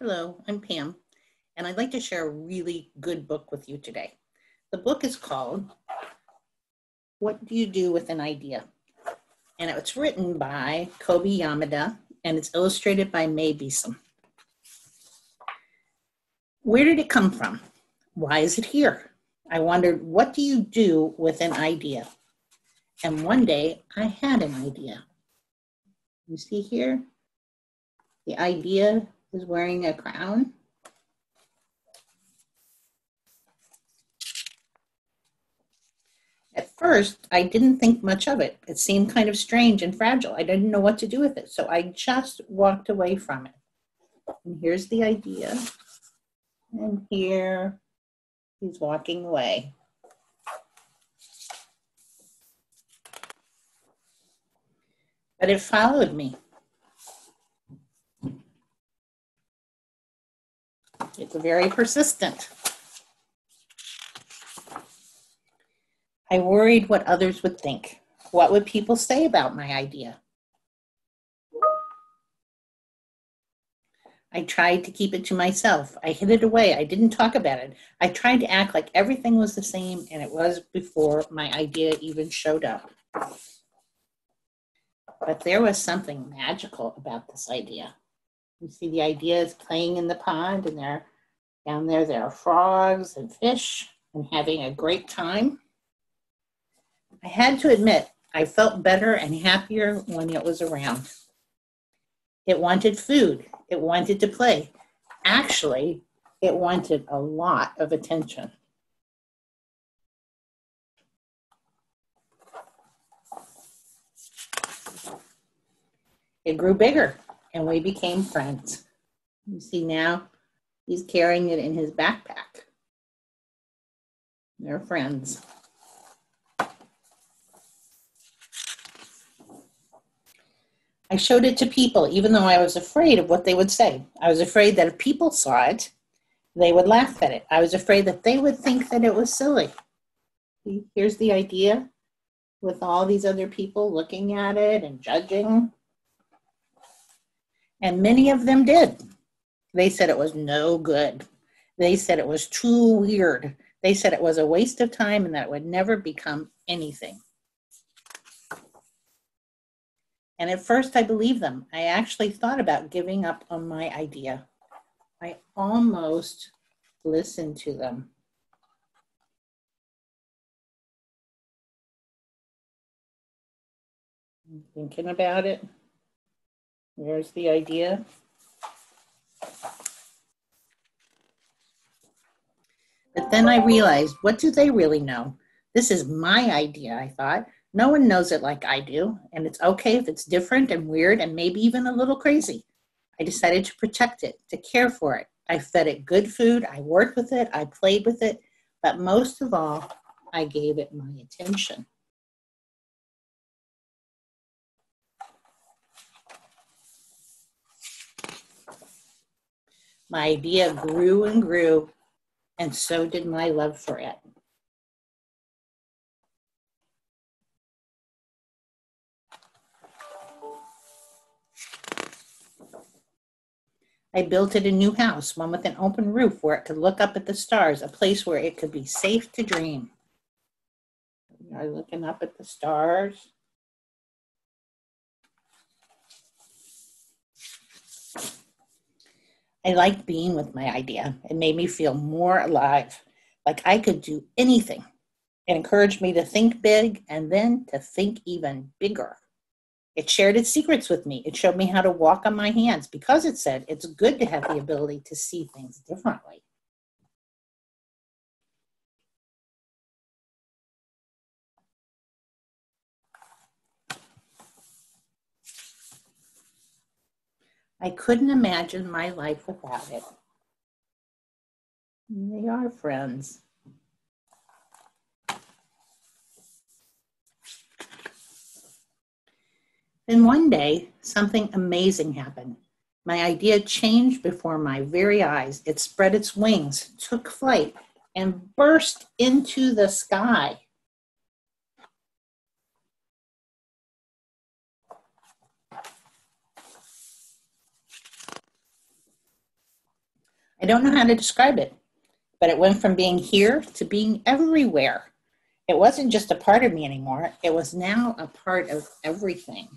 Hello, I'm Pam, and I'd like to share a really good book with you today. The book is called What Do You Do with an Idea? And it's written by Kobi Yamada and it's illustrated by Mae Besom. Where did it come from? Why is it here? I wondered, what do you do with an idea? And one day I had an idea. You see here? The idea is wearing a crown. At first, I didn't think much of it. It seemed kind of strange and fragile. I didn't know what to do with it, so I just walked away from it. And here's the idea. And here he's walking away. But it followed me. It's very persistent. I worried what others would think. What would people say about my idea? I tried to keep it to myself. I hid it away. I didn't talk about it. I tried to act like everything was the same and it was before my idea even showed up. But there was something magical about this idea. You see the ideas playing in the pond, and there, down there, there are frogs and fish and having a great time. I had to admit, I felt better and happier when it was around. It wanted food, it wanted to play. Actually, it wanted a lot of attention. It grew bigger and we became friends. You see now, he's carrying it in his backpack. They're friends. I showed it to people, even though I was afraid of what they would say. I was afraid that if people saw it, they would laugh at it. I was afraid that they would think that it was silly. Here's the idea with all these other people looking at it and judging. And many of them did. They said it was no good. They said it was too weird. They said it was a waste of time and that it would never become anything. And at first, I believed them. I actually thought about giving up on my idea. I almost listened to them. Thinking about it. There's the idea. But then I realized, what do they really know? This is my idea, I thought. No one knows it like I do, and it's okay if it's different and weird and maybe even a little crazy. I decided to protect it, to care for it. I fed it good food, I worked with it, I played with it, but most of all, I gave it my attention. My idea grew and grew, and so did my love for it. I built it a new house, one with an open roof where it could look up at the stars, a place where it could be safe to dream. Are looking up at the stars. I liked being with my idea. It made me feel more alive, like I could do anything. It encouraged me to think big and then to think even bigger. It shared its secrets with me. It showed me how to walk on my hands because it said it's good to have the ability to see things differently. I couldn't imagine my life without it. They are friends. Then one day, something amazing happened. My idea changed before my very eyes. It spread its wings, took flight, and burst into the sky. I don't know how to describe it, but it went from being here to being everywhere. It wasn't just a part of me anymore, it was now a part of everything.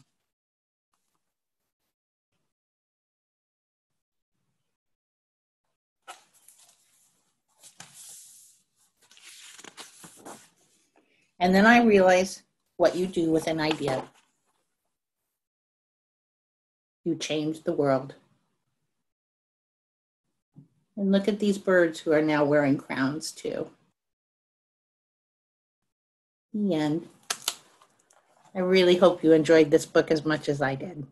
And then I realized what you do with an idea. You change the world. And look at these birds who are now wearing crowns too. The end. I really hope you enjoyed this book as much as I did.